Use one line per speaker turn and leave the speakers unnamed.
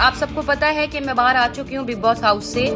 आप सबको पता है कि मैं बाहर आ चुकी हूँ बिग बॉस हाउस से।